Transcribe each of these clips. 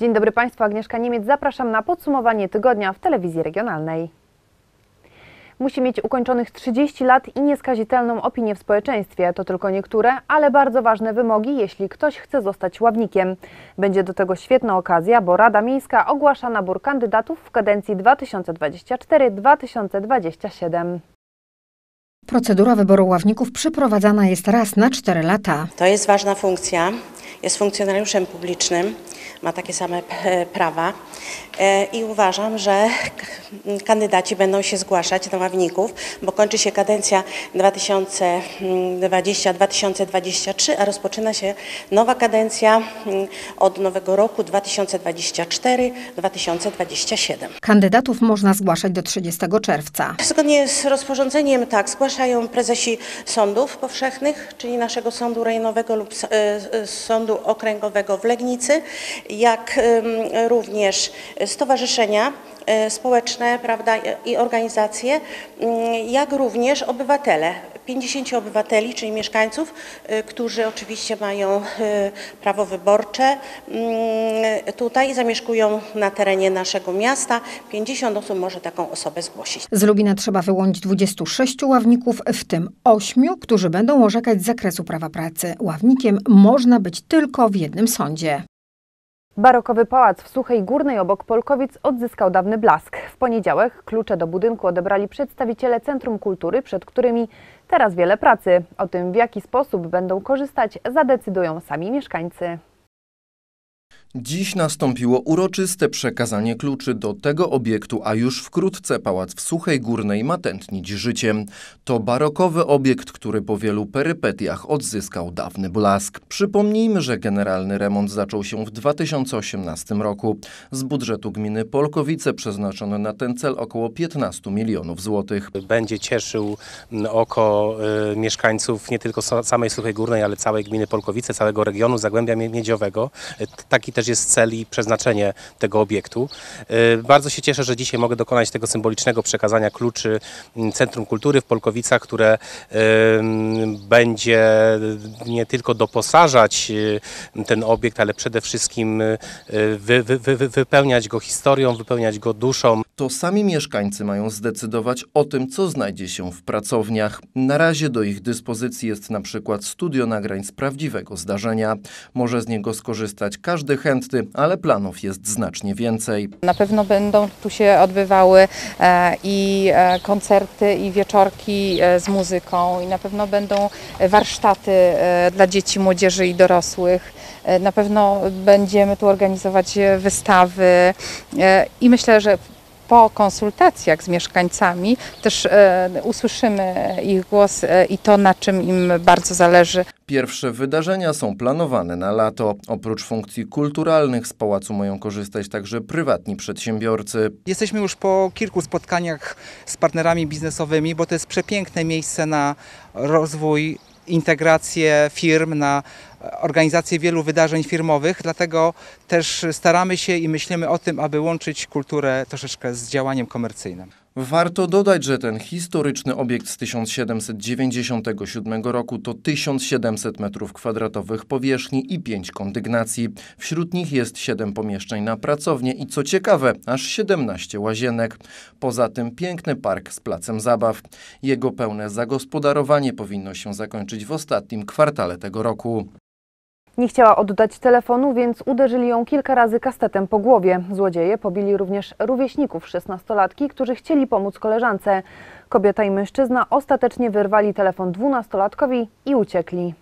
Dzień dobry Państwu, Agnieszka Niemiec. Zapraszam na podsumowanie tygodnia w telewizji regionalnej. Musi mieć ukończonych 30 lat i nieskazitelną opinię w społeczeństwie. To tylko niektóre, ale bardzo ważne wymogi, jeśli ktoś chce zostać ławnikiem. Będzie do tego świetna okazja, bo Rada Miejska ogłasza nabór kandydatów w kadencji 2024-2027. Procedura wyboru ławników przeprowadzana jest raz na 4 lata. To jest ważna funkcja. Jest funkcjonariuszem publicznym, ma takie same p- prawa e, i uważam, że kandydaci będą się zgłaszać na ławników, bo kończy się kadencja 2020-2023, a rozpoczyna się nowa kadencja mm, od nowego roku 2024-2027. Kandydatów można zgłaszać do 30 czerwca. Zgodnie z rozporządzeniem tak zgłaszają prezesi sądów powszechnych, czyli naszego sądu rejonowego lub e, e, sądu okręgowego w Legnicy, jak również stowarzyszenia e, społeczne prawda, i organizacje, jak również obywatele. 50 obywateli, czyli mieszkańców, e, którzy oczywiście mają e, prawo wyborcze tutaj, zamieszkują na terenie naszego miasta. 50 osób może taką osobę zgłosić. Z Lubina trzeba wyłonić 26 ławników, w tym 8, którzy będą orzekać z zakresu prawa pracy. Ławnikiem można być tylko w jednym sądzie. Barokowy pałac w Suchej Górnej obok Polkowic odzyskał dawny blask. W poniedziałek klucze do budynku odebrali przedstawiciele Centrum Kultury, przed którymi teraz wiele pracy. O tym, w jaki sposób będą korzystać, zadecydują sami mieszkańcy. Dziś nastąpiło uroczyste przekazanie kluczy do tego obiektu, a już wkrótce pałac w Suchej Górnej ma tętnić życiem. To barokowy obiekt, który po wielu perypetiach odzyskał dawny blask. Przypomnijmy, że generalny remont zaczął się w 2018 roku. Z budżetu gminy Polkowice przeznaczono na ten cel około 15 milionów złotych. będzie cieszył m, oko y, mieszkańców nie tylko samej Suchej Górnej, ale całej gminy Polkowice, całego regionu Zagłębia Mie- Miedziowego. Y, Taki też jest cel i przeznaczenie tego obiektu. Y, Bardzo się cieszę, że dzisiaj mogę dokonać tego symbolicznego przekazania kluczy m, Centrum Kultury w Polkowicach, które będzie nie tylko doposażać y, ten obiekt, ale przede wszystkim y, wy, wy, wy- wypełniać go historią, wypełniać go duszą. To sami mieszkańcy mają zdecydować o tym, co znajdzie się w pracowniach. Na razie do ich dyspozycji jest na przykład studio nagrań z prawdziwego zdarzenia. Może z niego skorzystać każdy chętny, ale planów jest znacznie więcej. Na pewno będą tu się odbywały e, i e, koncerty, i wieczorki e, z muzyką, i na pewno będą warsztaty dla dzieci, młodzieży i dorosłych. Na pewno będziemy tu organizować wystawy i myślę, że po konsultacjach z mieszkańcami też e, usłyszymy ich głos e, i to, na czym im bardzo zależy. Pierwsze wydarzenia są planowane na lato. Oprócz funkcji kulturalnych z pałacu mają korzystać także prywatni przedsiębiorcy. Jesteśmy już po kilku spotkaniach z partnerami biznesowymi, bo to jest przepiękne miejsce na rozwój, integrację firm, na organizację wielu wydarzeń firmowych, dlatego też staramy się i myślimy o tym, aby łączyć kulturę troszeczkę z działaniem komercyjnym. Warto dodać, że ten historyczny obiekt z 1797 roku to 1700 m2 powierzchni i 5 kondygnacji. Wśród nich jest 7 pomieszczeń na pracownię i co ciekawe, aż 17 łazienek. Poza tym piękny park z placem zabaw. Jego pełne zagospodarowanie powinno się zakończyć w ostatnim kwartale tego roku. Nie chciała oddać telefonu, więc uderzyli ją kilka razy kastetem po głowie. Złodzieje pobili również rówieśników szesnastolatki, którzy chcieli pomóc koleżance. Kobieta i mężczyzna ostatecznie wyrwali telefon dwunastolatkowi i uciekli.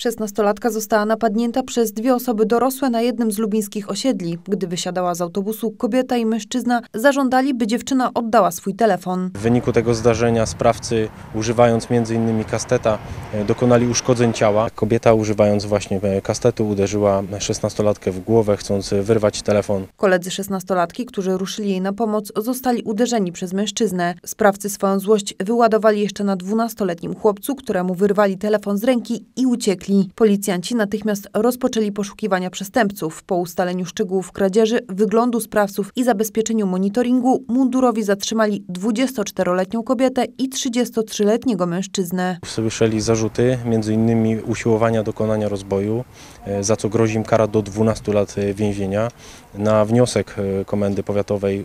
Szesnastolatka została napadnięta przez dwie osoby dorosłe na jednym z lubińskich osiedli. Gdy wysiadała z autobusu, kobieta i mężczyzna zażądali, by dziewczyna oddała swój telefon. W wyniku tego zdarzenia sprawcy, używając m.in. kasteta, e, dokonali uszkodzeń ciała. Kobieta, używając właśnie e, kastetu, uderzyła 16-latkę w głowę, chcąc e, wyrwać telefon. Koledzy szesnastolatki, którzy ruszyli jej na pomoc, zostali uderzeni przez mężczyznę. Sprawcy swoją złość wyładowali jeszcze na dwunastoletnim chłopcu, któremu wyrwali telefon z ręki i uciekli. Kotli. Policjanci natychmiast rozpoczęli poszukiwania przestępców. Po ustaleniu szczegółów kradzieży, wyglądu sprawców i zabezpieczeniu monitoringu mundurowi zatrzymali 24-letnią kobietę i 33-letniego mężczyznę. Słyszeli zarzuty, m.in. usiłowania dokonania rozboju, e, za co grozi im kara do 12 lat e, więzienia. Na wniosek e, Komendy Powiatowej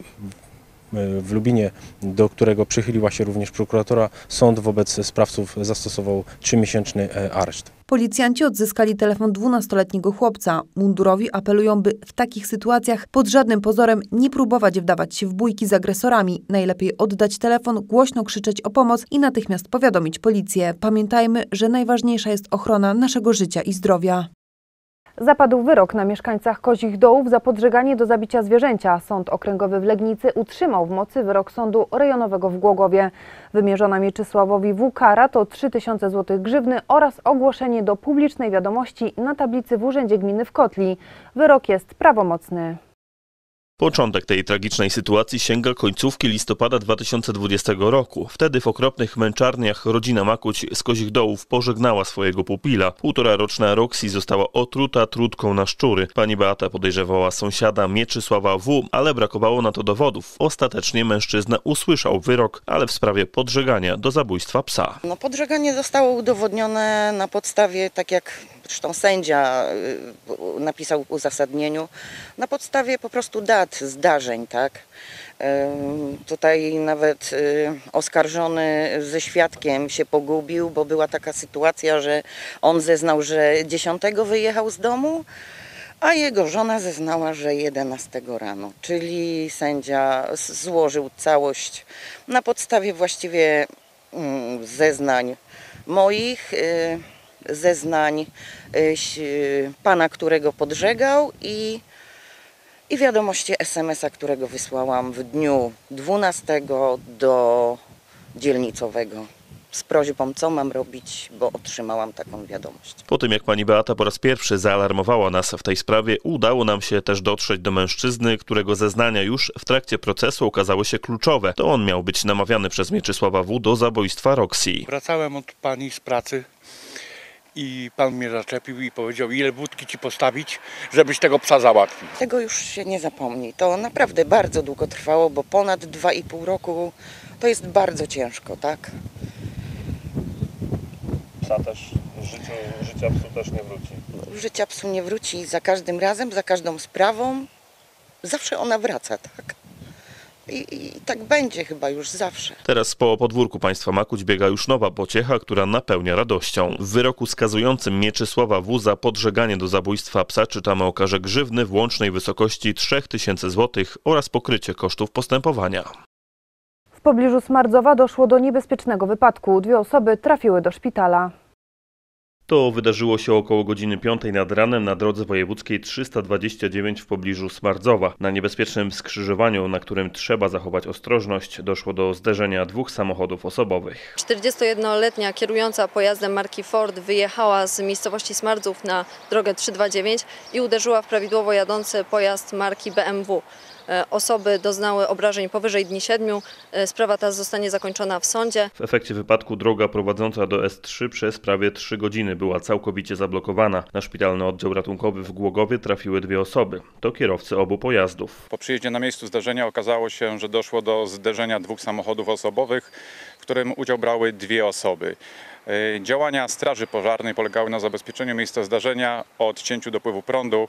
w Lubinie, do którego przychyliła się również prokuratora, sąd wobec sprawców zastosował 3-miesięczny e, areszt. Policjanci odzyskali telefon 12-letniego chłopca. Mundurowi apelują, by w takich sytuacjach pod żadnym pozorem nie próbować wdawać się w bójki z agresorami. Najlepiej oddać telefon, głośno krzyczeć o pomoc i natychmiast powiadomić policję. Pamiętajmy, że najważniejsza jest ochrona naszego życia i zdrowia. Zapadł wyrok na mieszkańcach Kozich Dołów za podżeganie do zabicia zwierzęcia. Sąd Okręgowy w Legnicy utrzymał w mocy wyrok sądu rejonowego w Głogowie. Wymierzona Mieczysławowi W. kara to 3000 zł grzywny oraz ogłoszenie do publicznej wiadomości na tablicy w Urzędzie Gminy w Kotli. Wyrok jest prawomocny. Początek tej tragicznej sytuacji sięga końcówki listopada 2020 roku. Wtedy w okropnych męczarniach rodzina Makuć z Kozich Dołów pożegnała swojego pupila. Półtora roczna Roxy została otruta trutką na szczury. Pani Beata podejrzewała sąsiada Mieczysława W., ale brakowało na to dowodów. Ostatecznie mężczyzna usłyszał wyrok, ale w sprawie podżegania do zabójstwa psa. No, podżeganie zostało udowodnione na podstawie, tak jak zresztą sędzia y, napisał w uzasadnieniu, na podstawie po prostu dat, zdarzeń, tak. Ym, Tutaj nawet y, oskarżony ze świadkiem się pogubił, bo była taka sytuacja, że on zeznał, że 10 wyjechał z domu, a jego żona zeznała, że 11 rano. Czyli sędzia złożył całość na podstawie właściwie mm, zeznań moich, y, zeznań y, pana, którego podżegał i, i wiadomości SMS-a, którego wysłałam w dniu 12 do dzielnicowego z prośbą, co mam robić, bo otrzymałam taką wiadomość. Po tym jak pani Beata po raz pierwszy zaalarmowała nas w tej sprawie, udało nam się też dotrzeć do mężczyzny, którego zeznania już w trakcie procesu okazały się kluczowe. To on miał być namawiany przez Mieczysława W. do zabójstwa Roxy. Wracałem od pani z pracy i pan mnie zaczepił i powiedział, ile wódki ci postawić, żebyś tego psa załatwił. Tego już się nie zapomni. To naprawdę bardzo długo trwało, bo ponad 2,5 roku to jest bardzo ciężko, tak? Psa też, życia, życia psu też nie wróci. Życia psu nie wróci za każdym razem, za każdą sprawą. Zawsze ona wraca, tak? I, I tak będzie chyba już zawsze. Teraz po podwórku państwa Makuć biega już nowa pociecha, która napełnia radością. W wyroku skazującym Mieczysława W. za podżeganie do zabójstwa psa czytamy o karze grzywny w łącznej wysokości 3000 zł oraz pokrycie kosztów postępowania. W pobliżu Smardzowa doszło do niebezpiecznego wypadku. Dwie osoby trafiły do szpitala. To wydarzyło się około godziny 5 nad ranem na drodze wojewódzkiej 329 w pobliżu Smardzowa. Na niebezpiecznym skrzyżowaniu, na którym trzeba zachować ostrożność, doszło do zderzenia dwóch samochodów osobowych. 41-letnia kierująca pojazdem marki Ford wyjechała z miejscowości Smardzów na drogę 329 i uderzyła w prawidłowo jadący pojazd marki BMW. E, Osoby doznały obrażeń powyżej dni siedmiu. E, Sprawa ta zostanie zakończona w sądzie. W efekcie wypadku droga prowadząca do S3 przez prawie 3 godziny była całkowicie zablokowana. Na szpitalny oddział ratunkowy w Głogowie trafiły dwie osoby. To kierowcy obu pojazdów. Po przyjeździe na miejscu zdarzenia okazało się, że doszło do zderzenia dwóch samochodów osobowych, w którym udział brały dwie osoby. E, Działania Straży Pożarnej polegały na zabezpieczeniu miejsca zdarzenia, odcięciu dopływu prądu.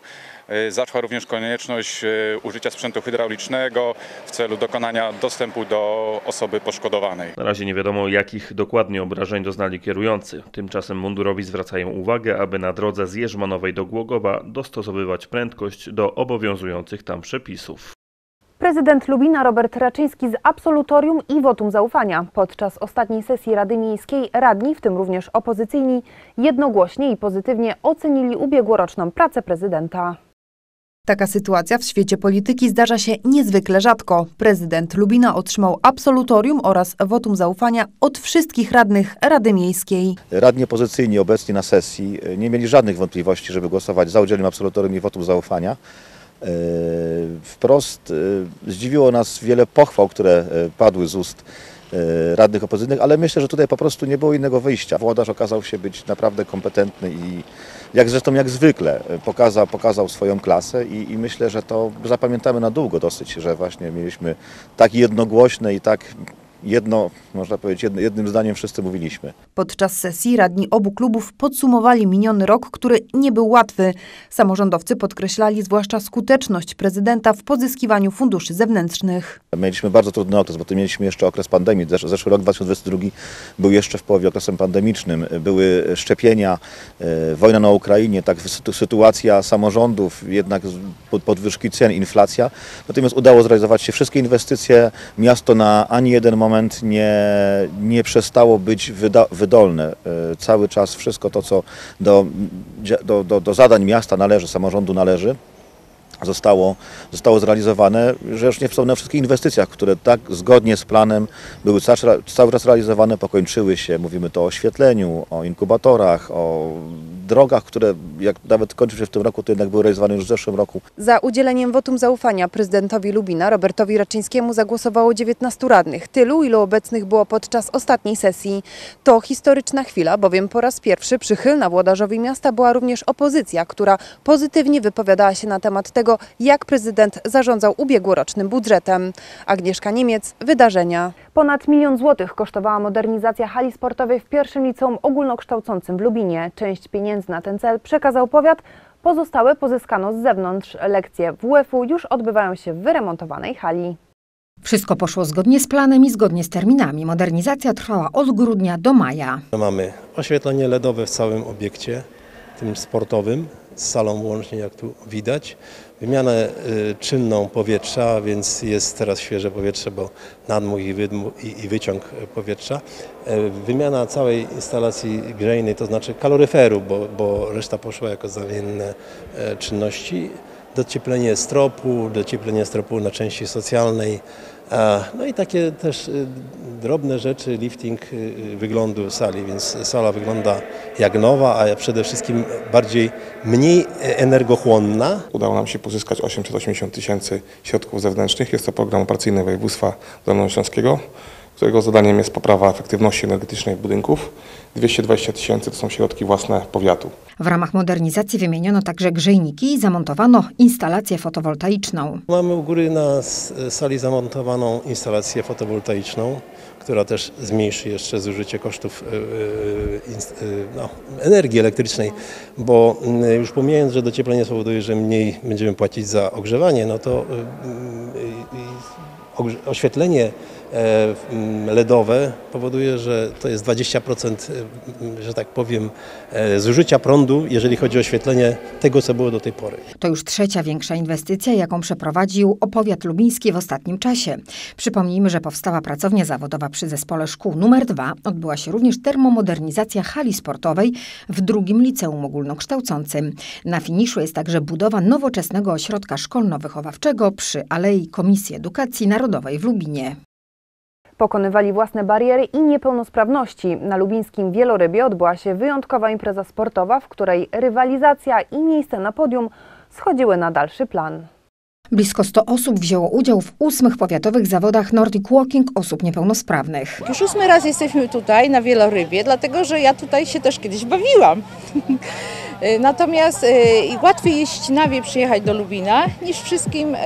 E, Zaszła również konieczność e, użycia sprzętu hydraulicznego w celu dokonania dostępu do osoby poszkodowanej. Na razie nie wiadomo, jakich dokładnie obrażeń doznali kierujący. Tymczasem mundurowi zwracają uwagę, aby na drodze z Jerzmanowej do Głogowa dostosowywać prędkość do obowiązujących tam przepisów. Prezydent Lubina Robert Raczyński z absolutorium i wotum zaufania. Podczas ostatniej sesji Rady Miejskiej radni, w tym również opozycyjni, jednogłośnie i pozytywnie ocenili ubiegłoroczną pracę prezydenta. Taka sytuacja w świecie polityki zdarza się niezwykle rzadko. Prezydent Lubina otrzymał absolutorium oraz wotum zaufania od wszystkich radnych Rady Miejskiej. Radni opozycyjni obecni na sesji e, nie mieli żadnych wątpliwości, żeby głosować za udzieleniem absolutorium i wotum zaufania. E, Wprost e, zdziwiło nas wiele pochwał, które e, padły z ust radnych opozycyjnych, ale myślę, że tutaj po prostu nie było innego wyjścia. Włodarz okazał się być naprawdę kompetentny i jak zresztą jak zwykle pokazał, pokazał swoją klasę i, i myślę, że to zapamiętamy na długo dosyć, że właśnie mieliśmy tak jednogłośne i tak jedno, można powiedzieć, jedno, jednym zdaniem wszyscy mówiliśmy. Podczas sesji radni obu klubów podsumowali miniony rok, który nie był łatwy. Samorządowcy podkreślali zwłaszcza skuteczność prezydenta w pozyskiwaniu funduszy zewnętrznych. Mieliśmy bardzo trudny okres, bo tu mieliśmy jeszcze okres pandemii. Zesz- Zeszły rok 2022 był jeszcze w połowie okresem pandemicznym. Były szczepienia, e, wojna na Ukrainie, tak sytu- sytuacja samorządów, jednak podwyżki cen, inflacja. Natomiast udało zrealizować się wszystkie inwestycje. Miasto na ani jeden moment nie, nie przestało być wyda- wydolne. E, Cały czas wszystko to, co do, do, do, do zadań miasta należy, samorządu należy zostało, zostało zrealizowane, że już nie wspomnę o wszystkich inwestycjach, które tak zgodnie z planem były cały, czas- realizowane, pokończyły się. Mówimy to o oświetleniu, o inkubatorach, o drogach, które jak nawet kończą się w tym roku, to jednak były realizowane już w zeszłym roku. Za udzieleniem wotum zaufania prezydentowi Lubina Robertowi Raczyńskiemu zagłosowało 19 radnych, tylu ilu obecnych było podczas ostatniej sesji. To historyczna chwila, bowiem po raz pierwszy przychylna włodarzowi miasta była również opozycja, która pozytywnie wypowiadała się na temat tego, jak prezydent zarządzał ubiegłorocznym budżetem. Agnieszka Niemiec, wydarzenia. Ponad milion złotych kosztowała modernizacja hali sportowej w pierwszym liceum ogólnokształcącym w Lubinie. Część pieniędzy na ten cel przekazał powiat, pozostałe pozyskano z zewnątrz. Lekcje WF-u już odbywają się w wyremontowanej hali. Wszystko poszło zgodnie z planem i zgodnie z terminami. Modernizacja trwała od grudnia do maja. Mamy oświetlenie LEDowe w całym obiekcie, tym sportowym, z salą łącznie jak tu widać. Wymianę y, czynną powietrza, więc jest teraz świeże powietrze, bo nadmuch i, wyciąg powietrza. E, Wymiana całej instalacji grzejnej, to znaczy kaloryferu, bo, bo reszta poszła jako zamienne e, czynności. Docieplenie stropu, docieplenie stropu na części socjalnej, a, No i takie też y, drobne rzeczy, lifting y, y, wyglądu sali, więc sala wygląda jak nowa, a przede wszystkim bardziej mniej energochłonna. Udało nam się pozyskać 880 tysięcy środków zewnętrznych. Jest to program operacyjny województwa dolnośląskiego, którego zadaniem jest poprawa efektywności energetycznej budynków. 220 tysięcy to są środki własne powiatu. W ramach modernizacji wymieniono także grzejniki i zamontowano instalację fotowoltaiczną. Mamy u góry na sali zamontowaną instalację fotowoltaiczną, która też zmniejszy jeszcze zużycie kosztów y, inst- y, no, energii elektrycznej, bo y, już pomijając, że docieplenie spowoduje, że mniej będziemy płacić za ogrzewanie, no to oświetlenie e, mm, LEDowe powoduje, że to jest 20%, y, że tak powiem, e, zużycia prądu, jeżeli chodzi o oświetlenie tego, co było do tej pory. To już trzecia większa inwestycja, jaką przeprowadził opowiat lubiński w ostatnim czasie. Przypomnijmy, że powstała pracownia zawodowa przy zespole szkół numer 2. Odbyła się również termomodernizacja hali sportowej w drugim liceum ogólnokształcącym. Na finiszu jest także budowa nowoczesnego ośrodka szkolno-wychowawczego przy Alei Komisji Edukacji Narodowej w Lubinie. Pokonywali własne bariery i niepełnosprawności. Na lubińskim Wielorybie odbyła się wyjątkowa impreza sportowa, w której rywalizacja i miejsce na podium schodziły na dalszy plan. Blisko 100 osób wzięło udział w ósmych powiatowych zawodach Nordic Walking osób niepełnosprawnych. Już ósmy raz jesteśmy tutaj na Wielorybie, dlatego że ja tutaj się też kiedyś bawiłam. Natomiast y, łatwiej jest Ścinawie przyjechać do Lubina niż wszystkim y,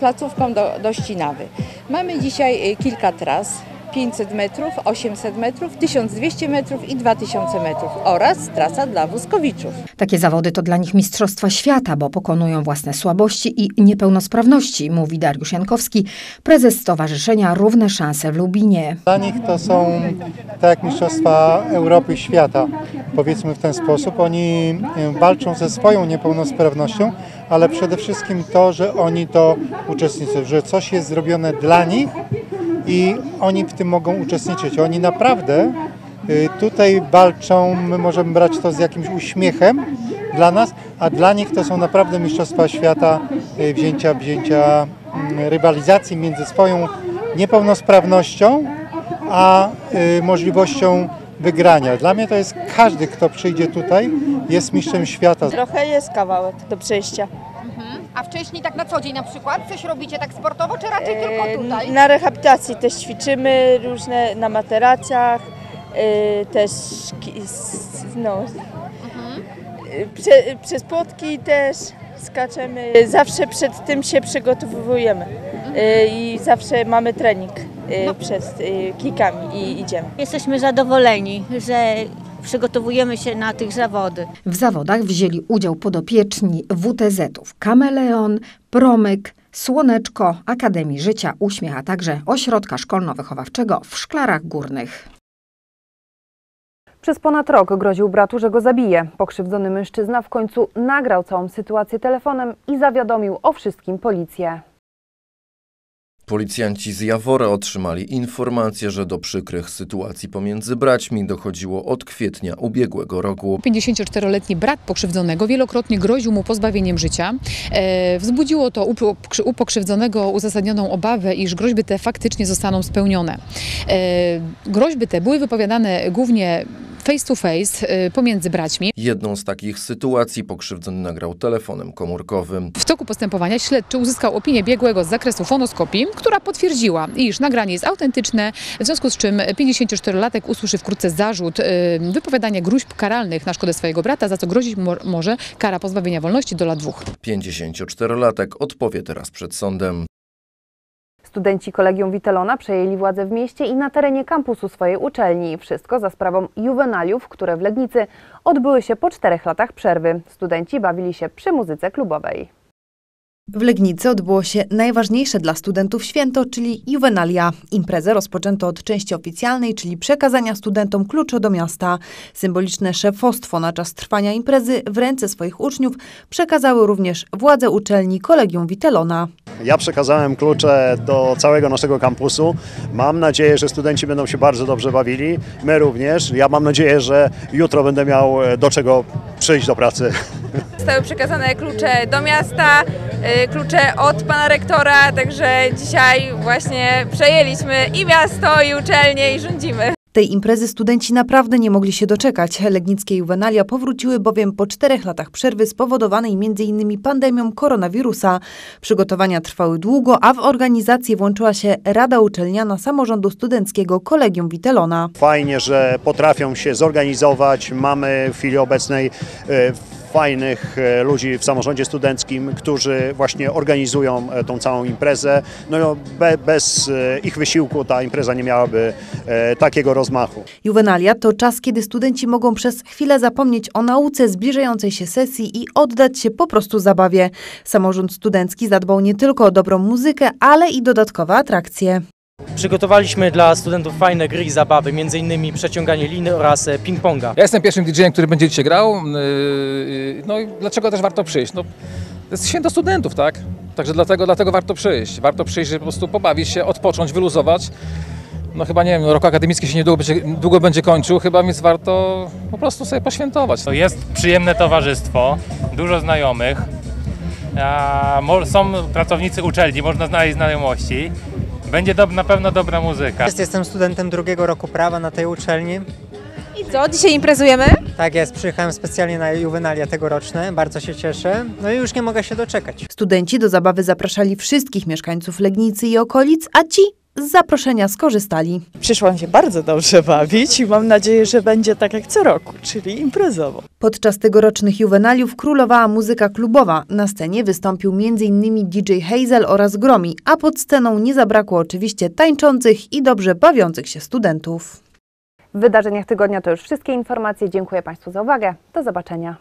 placówkom do, do Ścinawy. Mamy dzisiaj y, kilka tras. 500 metrów, 800 metrów, 1200 metrów i 2000 metrów oraz trasa dla wózkowiczów. Takie zawody to dla nich mistrzostwa świata, bo pokonują własne słabości i niepełnosprawności, mówi Dariusz Jankowski, prezes Stowarzyszenia Równe Szanse w Lubinie. Dla nich to są tak jak Mistrzostwa Europy i Świata, powiedzmy w ten sposób. Oni e, walczą ze swoją niepełnosprawnością, ale przede wszystkim to, że oni to uczestniczą, że coś jest zrobione dla nich i oni w tym mogą uczestniczyć. Oni naprawdę y, tutaj walczą, my możemy brać to z jakimś uśmiechem dla nas, a dla nich to są naprawdę Mistrzostwa Świata y, wzięcia, wzięcia mm, rywalizacji między swoją niepełnosprawnością a y, możliwością wygrania. Dla mnie to jest każdy, kto przyjdzie tutaj, jest mistrzem świata. Trochę jest kawałek do przejścia. A wcześniej tak na co dzień na przykład coś robicie tak sportowo, czy raczej tylko tutaj? Na rehabilitacji też ćwiczymy różne na materacjach, y, też ki- s- no, y, prze, przez płotki też skaczemy. Zawsze przed tym się przygotowujemy y, i zawsze mamy trening y, przed y, kikami i idziemy. Jesteśmy zadowoleni, że przygotowujemy się na tych zawody. W zawodach wzięli udział podopieczni WTZ-ów Kameleon, Promyk, Słoneczko, Akademii Życia, Uśmiech, a także Ośrodka Szkolno-Wychowawczego w Szklarach Górnych. Przez ponad rok groził bratu, że go zabije. Pokrzywdzony mężczyzna w końcu nagrał całą sytuację telefonem i zawiadomił o wszystkim policję. Policjanci z Jawora otrzymali informację, że do przykrych sytuacji pomiędzy braćmi dochodziło od kwietnia ubiegłego roku. 54-letni brat pokrzywdzonego wielokrotnie groził mu pozbawieniem życia. E, wzbudziło to u, pokrzy- u pokrzywdzonego uzasadnioną obawę, iż groźby te faktycznie zostaną spełnione. E, groźby te były wypowiadane głównie face to face e, pomiędzy braćmi. Jedną z takich sytuacji pokrzywdzony nagrał telefonem komórkowym. W toku postępowania śledczy uzyskał opinię biegłego z zakresu fonoskopii, która potwierdziła, iż nagranie jest autentyczne, w związku z czym 54-latek usłyszy wkrótce zarzut y, wypowiadania gruźb karalnych na szkodę swojego brata, za co grozić mo- może kara pozbawienia wolności do lat dwóch. 54-latek odpowie teraz przed sądem. Studenci Kolegium Witelona przejęli władzę w mieście i na terenie kampusu swojej uczelni. Wszystko za sprawą juwenaliów, które w Legnicy odbyły się po czterech latach przerwy. Studenci bawili się przy muzyce klubowej. W Legnicy odbyło się najważniejsze dla studentów święto, czyli juwenalia. Imprezę rozpoczęto od części oficjalnej, czyli przekazania studentom kluczy do miasta. Symboliczne szefostwo na czas trwania imprezy w ręce swoich uczniów przekazały również władze uczelni Kolegium Witelona. Ja przekazałem klucze do całego naszego kampusu. Mam nadzieję, że studenci będą się bardzo dobrze bawili. My również. Ja mam nadzieję, że jutro będę miał e, do czego przyjść do pracy. Zostały przekazane klucze do miasta, y, klucze od pana rektora, także dzisiaj właśnie przejęliśmy i miasto, i uczelnię, i rządzimy. Tej imprezy studenci naprawdę nie mogli się doczekać. Legnickie juwenalia powróciły bowiem po czterech latach przerwy spowodowanej m.in. pandemią koronawirusa. Przygotowania trwały długo, a w organizację włączyła się Rada Uczelniana Samorządu Studenckiego Kolegium Witelona. Fajnie, że potrafią się zorganizować. Mamy w chwili obecnej e, fajnych e, ludzi w samorządzie studenckim, którzy właśnie organizują e, tą całą imprezę. No, be, bez e, ich wysiłku ta impreza nie miałaby takiego rozmachu. Juwenalia to czas, kiedy studenci mogą przez chwilę zapomnieć o nauce, zbliżającej się sesji i oddać się po prostu zabawie. Samorząd studencki zadbał nie tylko o dobrą muzykę, ale i dodatkowe atrakcje. Przygotowaliśmy dla studentów fajne gry i zabawy, m.in. przeciąganie liny oraz e, ping-ponga. Ja jestem pierwszym DJ-em, który będzie dzisiaj grał. Yy, No i dlaczego też warto przyjść? No, to jest święto studentów, tak? Także dlatego, dlatego warto przyjść. Warto przyjść, żeby po prostu pobawić się, odpocząć, wyluzować. No chyba nie wiem, rok akademicki się niedługo będzie, długo będzie kończył, chyba więc warto po prostu sobie poświętować. To jest przyjemne towarzystwo, dużo znajomych. Są pracownicy uczelni, można znaleźć znajomości. Będzie dob- na pewno dobra muzyka. Jest, jestem studentem drugiego roku prawa na tej uczelni. I co, dzisiaj imprezujemy? Tak jest, przyjechałem specjalnie na juwenalia tegoroczne, bardzo się cieszę. No i już nie mogę się doczekać. Studenci do zabawy zapraszali wszystkich mieszkańców Legnicy i okolic, a ci z zaproszenia skorzystali. Przyszłam się bardzo dobrze bawić i mam nadzieję, że będzie tak jak co roku, czyli imprezowo. Podczas tegorocznych juwenaliów królowała muzyka klubowa. Na scenie wystąpił m.in. DJ Hazel oraz Gromi, a pod sceną nie zabrakło oczywiście tańczących i dobrze bawiących się studentów. W wydarzeniach tygodnia to już wszystkie informacje. Dziękuję Państwu za uwagę. Do zobaczenia.